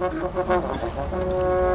Gracias.